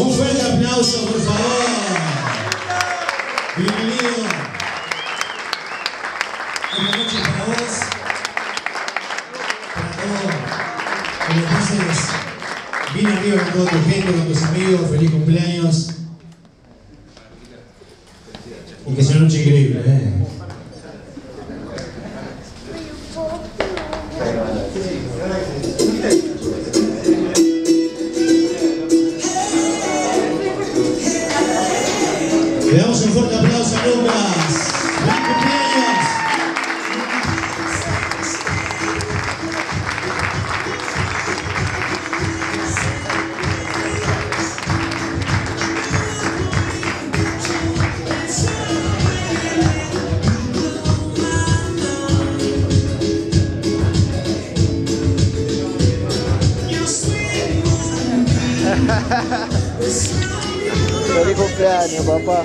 aplauso, por favor. Bienvenido. Esta noche para vos, para todos. Entonces, vine arriba con toda tu gente, con tus amigos. Feliz cumpleaños. Y que sea una noche increíble, ¿eh? Le damos un fuerte aplauso a Lucas. ¡Feliz cumpleaños! Feliz cumpleaños, papà!